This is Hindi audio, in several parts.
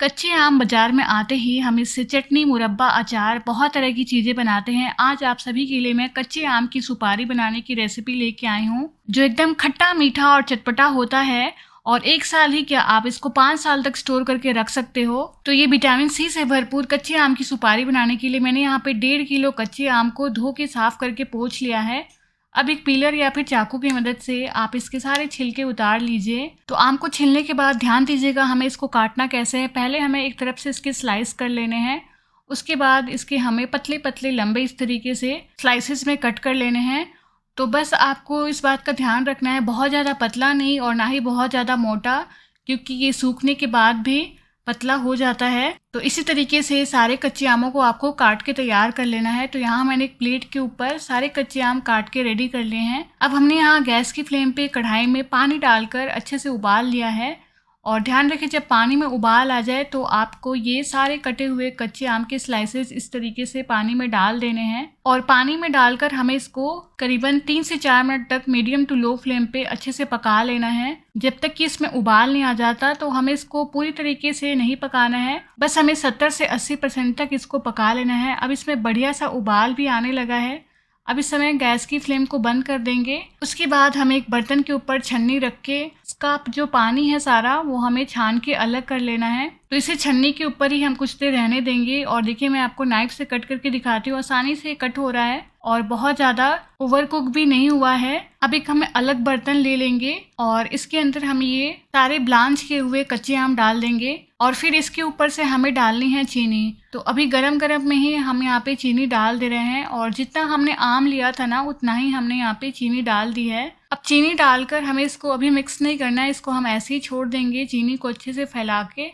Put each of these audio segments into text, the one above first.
कच्चे आम बाज़ार में आते ही हम इससे चटनी, मुरब्बा, अचार, बहुत तरह की चीज़ें बनाते हैं। आज आप सभी के लिए मैं कच्चे आम की सुपारी बनाने की रेसिपी लेके आई हूँ, जो एकदम खट्टा, मीठा और चटपटा होता है और एक साल ही क्या आप इसको पाँच साल तक स्टोर करके रख सकते हो। तो ये विटामिन सी से भरपूर कच्चे आम की सुपारी बनाने के लिए मैंने यहाँ पे डेढ़ किलो कच्चे आम को धो के साफ़ करके पोछ लिया है। अब एक पीलर या फिर चाकू की मदद से आप इसके सारे छिलके उतार लीजिए। तो आम को छिलने के बाद ध्यान दीजिएगा, हमें इसको काटना कैसे है। पहले हमें एक तरफ़ से इसके स्लाइस कर लेने हैं। उसके बाद इसके हमें पतले पतले लंबे इस तरीके से स्लाइसिस में कट कर लेने हैं। तो बस आपको इस बात का ध्यान रखना है, बहुत ज़्यादा पतला नहीं और ना ही बहुत ज़्यादा मोटा, क्योंकि ये सूखने के बाद भी पतला हो जाता है तो इसी तरीके से सारे कच्चे आमों को आपको काट के तैयार कर लेना है। तो यहाँ मैंने एक प्लेट के ऊपर सारे कच्चे आम काट के रेडी कर लिए हैं। अब हमने यहाँ गैस की फ्लेम पे कढ़ाई में पानी डालकर अच्छे से उबाल लिया है। और ध्यान रखें, जब पानी में उबाल आ जाए तो आपको ये सारे कटे हुए कच्चे आम के स्लाइसेस इस तरीके से पानी में डाल देने हैं। और पानी में डालकर हमें इसको करीबन तीन से चार मिनट तक मीडियम टू लो फ्लेम पे अच्छे से पका लेना है। जब तक कि इसमें उबाल नहीं आ जाता तो हमें इसको पूरी तरीके से नहीं पकाना है। बस हमें सत्तर से अस्सी परसेंट तक इसको पका लेना है। अब इसमें बढ़िया सा उबाल भी आने लगा है। अब इस समय गैस की फ्लेम को बंद कर देंगे। उसके बाद हम एक बर्तन के ऊपर छन्नी रख के इसका जो पानी है सारा, वो हमें छान के अलग कर लेना है। तो इसे छन्नी के ऊपर ही हम कुछ देर रहने देंगे और देखिए मैं आपको नाइफ से कट करके दिखाती हूँ। आसानी से कट हो रहा है और बहुत ज़्यादा ओवर कुक भी नहीं हुआ है। अब एक हमें अलग बर्तन ले लेंगे और इसके अंदर हम ये सारे ब्लांच किए हुए कच्चे आम डाल देंगे। और फिर इसके ऊपर से हमें डालनी है चीनी। तो अभी गरम गरम में ही हम यहाँ पे चीनी डाल दे रहे हैं और जितना हमने आम लिया था ना, उतना ही हमने यहाँ पे चीनी डाल दी है। अब चीनी डालकर हमें इसको अभी मिक्स नहीं करना है, इसको हम ऐसे ही छोड़ देंगे चीनी को अच्छे से फैला के।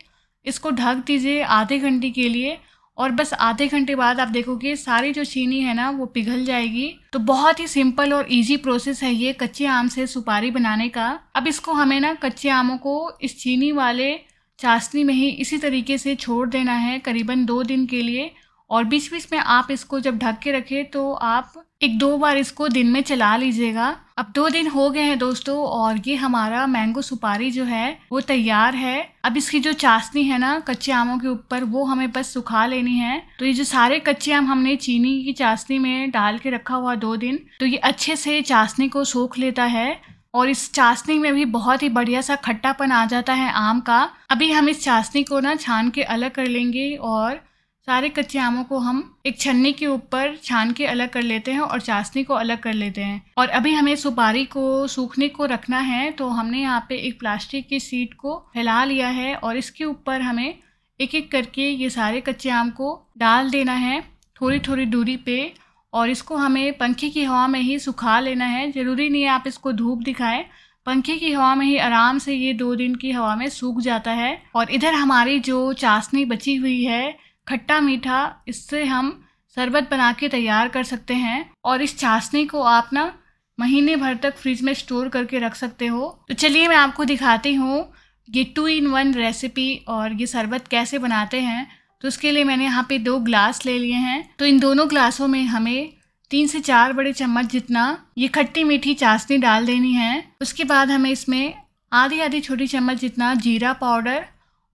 इसको ढक दीजिए आधे घंटे के लिए और बस आधे घंटे बाद आप देखोगे सारी जो चीनी है ना, वो पिघल जाएगी। तो बहुत ही सिंपल और इजी प्रोसेस है ये कच्चे आम से सुपारी बनाने का। अब इसको हमें ना कच्चे आमों को इस चीनी वाले चाशनी में ही इसी तरीके से छोड़ देना है करीबन दो दिन के लिए। और बीच बीच में आप इसको जब ढक के रखें तो आप एक दो बार इसको दिन में चला लीजिएगा। अब दो दिन हो गए हैं दोस्तों और ये हमारा मैंगो सुपारी जो है, वो तैयार है। अब इसकी जो चाशनी है ना, कच्चे आमों के ऊपर, वो हमें बस सुखा लेनी है। तो ये जो सारे कच्चे आम हमने चीनी की चाशनी में डाल के रखा हुआ दो दिन तो ये अच्छे से चाशनी को सूख लेता है। और इस चाशनी में भी बहुत ही बढ़िया सा खट्टापन आ जाता है आम का। अभी हम इस चाशनी को ना छान के अलग कर लेंगे और सारे कच्चे आमों को हम एक छन्नी के ऊपर छान के अलग कर लेते हैं और चाशनी को अलग कर लेते हैं। और अभी हमें सुपारी को, सूखने को रखना है तो हमने यहाँ पे एक प्लास्टिक की सीट को फैला लिया है और इसके ऊपर हमें एक एक करके ये सारे कच्चे आम को डाल देना है। थोड़ी थोड़ी दूरी पे और इसको हमें पंखे की हवा में ही सुखा लेना है। ज़रूरी नहीं है आप इसको धूप दिखाएँ। पंखे की हवा में ही आराम से ये दो दिन की हवा में सूख जाता है। और इधर हमारी जो चाशनी बची हुई है, खट्टा मीठा, इससे हम शरबत बना के तैयार कर सकते हैं। और इस चाशनी को आप ना महीने भर तक फ्रिज में स्टोर करके रख सकते हो। तो चलिए मैं आपको दिखाती हूँ ये टू इन वन रेसिपी और ये शरबत कैसे बनाते हैं। तो उसके लिए मैंने यहाँ पे दो ग्लास ले लिए हैं। तो इन दोनों ग्लासों में हमें तीन से चार बड़े चम्मच जितना ये खट्टी मीठी चाशनी डाल देनी है। उसके बाद हमें इसमें आधी आधी छोटी चम्मच जितना जीरा पाउडर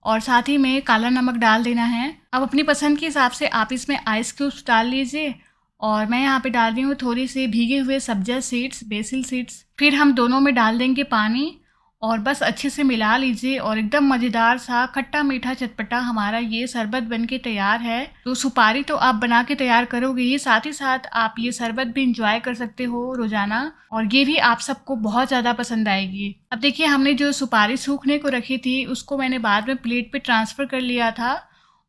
और साथ ही में काला नमक डाल देना है। अब अपनी पसंद के हिसाब से आप इसमें आइस क्यूब्स डाल लीजिए और मैं यहाँ पे डाल रही हूँ थोड़ी सी भीगे हुए सब्जा सीड्स बेसिल सीड्स फिर हम दोनों में डाल देंगे पानी। और बस अच्छे से मिला लीजिए और एकदम मज़ेदार सा खट्टा मीठा चटपटा हमारा ये शरबत बन के तैयार है। तो सुपारी तो आप बना के तैयार करोगे ही, साथ ही साथ आप ये शरबत भी इंजॉय कर सकते हो रोज़ाना और ये भी आप सबको बहुत ज़्यादा पसंद आएगी। अब देखिए, हमने जो सुपारी सूखने को रखी थी, उसको मैंने बाद में प्लेट पर ट्रांसफ़र कर लिया था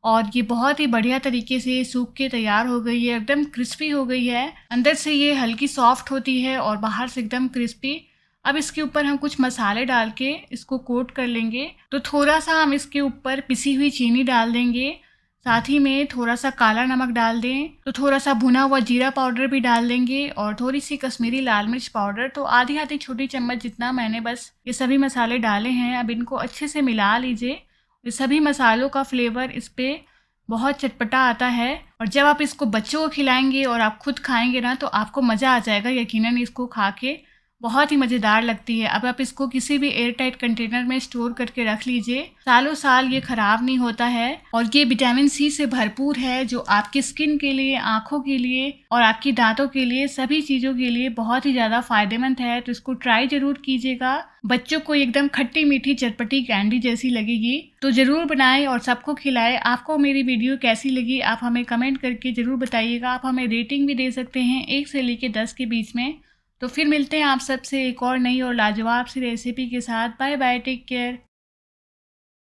और ये बहुत ही बढ़िया तरीके से सूख के तैयार हो गई है, एकदम क्रिस्पी हो गई है। अंदर से ये हल्की सॉफ्ट होती है और बाहर से एकदम क्रिस्पी अब इसके ऊपर हम कुछ मसाले डाल के इसको कोट कर लेंगे। तो थोड़ा सा हम इसके ऊपर पिसी हुई चीनी डाल देंगे। साथ ही में थोड़ा सा काला नमक डाल दें। तो थोड़ा सा भुना हुआ जीरा पाउडर भी डाल देंगे और थोड़ी सी कश्मीरी लाल मिर्च पाउडर। तो आधी आधी छोटी चम्मच जितना मैंने बस ये सभी मसाले डाले हैं। अब इनको अच्छे से मिला लीजिए। ये सभी मसालों का फ्लेवर इस पर बहुत चटपटा आता है। और जब आप इसको बच्चों को खिलाएँगे और आप खुद खाएँगे ना तो आपको मज़ा आ जाएगा यकीनन इसको खा के। बहुत ही मज़ेदार लगती है। अब आप इसको किसी भी एयर टाइट कंटेनर में स्टोर करके रख लीजिए। सालों साल ये ख़राब नहीं होता है और ये विटामिन सी से भरपूर है, जो आपकी स्किन के लिए, आँखों के लिए और आपकी दांतों के लिए, सभी चीज़ों के लिए बहुत ही ज़्यादा फ़ायदेमंद है। तो इसको ट्राई ज़रूर कीजिएगा। बच्चों को एकदम खट्टी मीठी चटपटी कैंडी जैसी लगेगी। तो ज़रूर बनाएँ और सबको खिलाएँ। आपको मेरी वीडियो कैसी लगी, आप हमें कमेंट करके ज़रूर बताइएगा। आप हमें रेटिंग भी दे सकते हैं एक से लेके दस के बीच में। तो फिर मिलते हैं आप सबसे एक और नई और लाजवाब सी रेसिपी के साथ। Bye bye take care